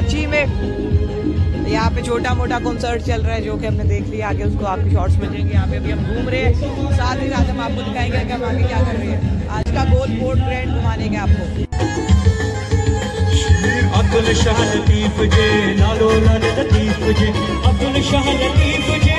कराची में। यहाँ पे छोटा मोटा कॉन्सर्ट चल रहा है जो कि हमने देख लिया। आगे उसको आपके शॉर्ट्स मिल जाएँगे। यहाँ पे अभी हम घूम रहे हैं। साथ ही साथ हम आपको दिखाएँगे कि हम आगे क्या कर रहे हैं। आज का गोल बोर्ड ब्रांड घुमाने के आपको। अब्दुल शाह लतीफ जे नालो लतीफ जे। अब्दुल शाह लतीफ जे।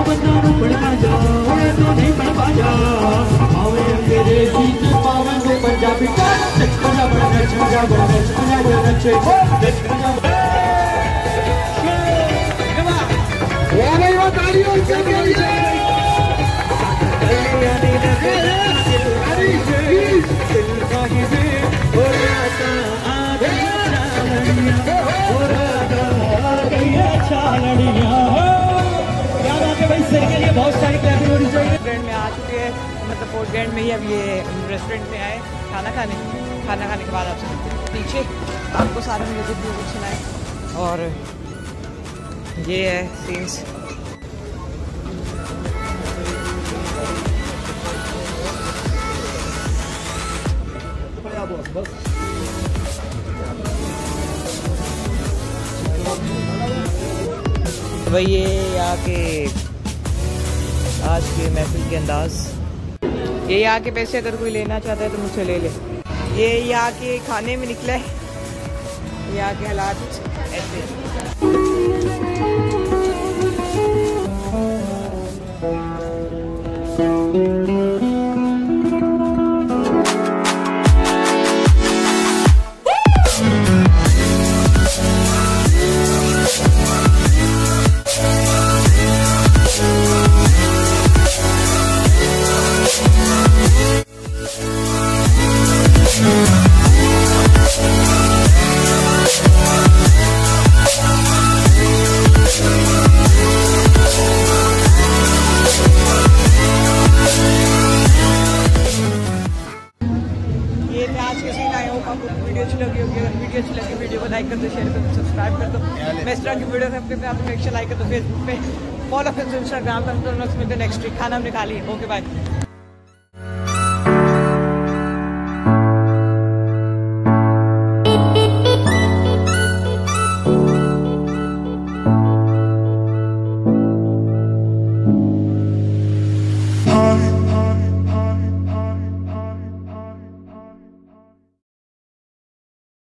बंदा नु पढ़ना जा ओ तो नहीं पढ़ जा पावे अंग्रेज़ी में पावे हम पंजाबी नच पंजाब नच पंजाब नच पंजाब नच नच पंजाब बहुत पोर्ट ग्रैंड में ही अब ये रेस्टोरेंट में आए। खाना खाने। खाना खाने के बाद आपसे पीछे आपको सारा म्यूज़िक म्यूज़िक सुनाए। और ये है सीन्स भाई ये यहाँ के आज के महफिल के अंदाज। ये यहाँ के पैसे अगर कोई लेना चाहता है तो मुझसे ले ले। ये यहाँ के खाने में निकला है। यहाँ के हालात। ऐसे ये थे। आज के सीन आए हूँ आपको वीडियो अच्छी लगी होगी अगर वीडियो अच्छी लगी वीडियो को लाइक कर दो शेयर कर दो सब्सक्राइब कर दो। मैं इस तरह की वीडियो अपने पे आप लाइक कर दो फेसबुक पे। फॉलो कर दो इंस्टाग्राम पर मिलते नेक्स्ट वीक खाना हमने खा लिया ओके बाय